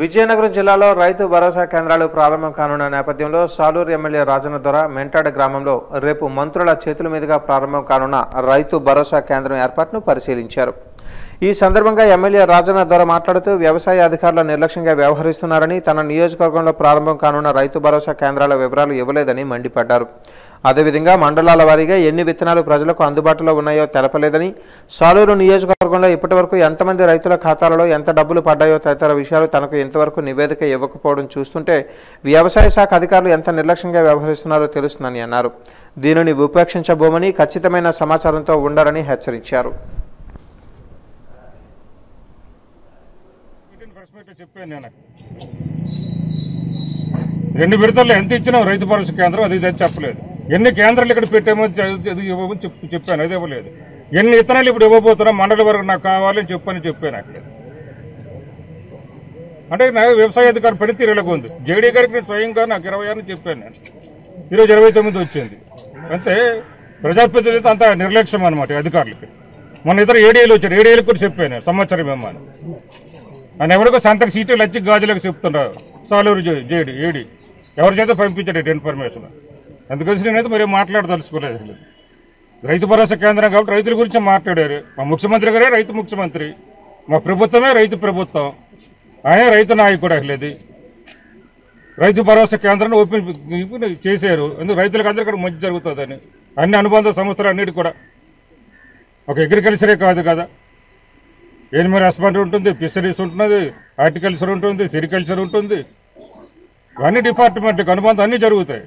విజయనగరం జిల్లాలో రైతు భరోసా కేంద్రాలు ప్రారంభం కానున్న నేపథ్యంలో సాలూరు ఎమ్మెల్యే రాజన్న దొర మెంటాడ గ్రామంలో రేపు మంత్రుల చేతుల మీదుగా ప్రారంభం కానున్న రైతు భరోసా కేంద్రం ఏర్పాటును పరిశీలించారు. ఈ సందర్భంగా ఎమ్మెల్యే రాజన్న ద్వారా మాట్లాడుతూ వ్యవసాయ అధికారులు నిర్లక్ష్యంగా వ్యవహరిస్తున్నారని తన నియోజకవర్గంలో ప్రారంభం కానున్న రైతు భరోసా కేంద్రాల వివరాలు ఇవ్వలేదని మండిపడ్డారు. అదేవిధంగా మండలాల వారీగా ఎన్ని విత్తనాలు ప్రజలకు అందుబాటులో ఉన్నాయో తెలపలేదని సాలూరు నియోజకవర్గంలో ఇప్పటివరకు ఎంతమంది రైతుల ఖాతాలలో ఎంత డబ్బులు పడ్డాయో తదితర విషయాలు తనకు ఇంతవరకు నివేదిక ఇవ్వకపోవడం చూస్తుంటే వ్యవసాయ శాఖ అధికారులు ఎంత నిర్లక్ష్యంగా వ్యవహరిస్తున్నారో తెలుస్తుందని అన్నారు. దీనిని ఉపేక్షించబోమని ఖచ్చితమైన సమాచారంతో ఉండాలని హెచ్చరించారు. ప్రెస్ మీట్లో చెప్పాను నేను. రెండు విడతల్లో ఎంత ఇచ్చినా రైతు భరోసా కేంద్రం అది ఇది అని చెప్పలేదు. ఎన్ని కేంద్రాలు ఇక్కడ పెట్టామో ఇవ్వమని చెప్పాను అది ఇవ్వలేదు. ఎన్ని ఇతనాలు ఇప్పుడు ఇవ్వబోతున్నా మండలి వరకు నాకు కావాలని చెప్పని చెప్పాను అక్కడ. అంటే నాకు వ్యవసాయ అధికారి పనితీరులకు ఉంది. జేడీ గారికి నేను స్వయంగా నాకు ఇరవై ఆరు చెప్పాను నేను. ఈరోజు ఇరవై తొమ్మిది వచ్చింది. అంతే ప్రజాప్రతినిధి అంత నిర్లక్ష్యం అనమాట అధికారులకి. మన ఇతర ఏడీఏలు వచ్చారు. ఏడీఏలకు కూడా చెప్పాను సంవత్సరం ఏమో నన్ను ఎవరికో సంతకు సీటు లచ్చి గాజులకు చెప్తున్నారు సాలూరు జే- జేడి ఏడి. ఎవరి చేత పంపించాడు ఇన్ఫర్మేషన్ అందుకని నేనైతే మరి మాట్లాడదలుచుకోలేదు రైతు భరోసా కేంద్రం కాబట్టి రైతుల గురించి మాట్లాడారు. మా ముఖ్యమంత్రి గారే రైతు ముఖ్యమంత్రి. మా ప్రభుత్వమే రైతు ప్రభుత్వం. ఆయన రైతు నాయకుడు అసలేదు రైతు భరోసా కేంద్రాన్ని ఓపెన్ ఓపెన్ చేశారు. ఎందుకు రైతులకు అందరికీ కూడా మంచి జరుగుతుందని. అన్ని అనుబంధ సంస్థలు అన్నిటి కూడా. ఒక అగ్రికల్చరే కాదు కదా. ఎనిమిది హస్బెండరీ ఉంటుంది? ఫిషరీస్ ఉంటుంది హార్టికల్చర్ ఉంటుంది సెరికల్చర్ ఉంటుంది. అన్ని డిపార్ట్మెంట్కి అనుబంధం అన్నీ జరుగుతాయి.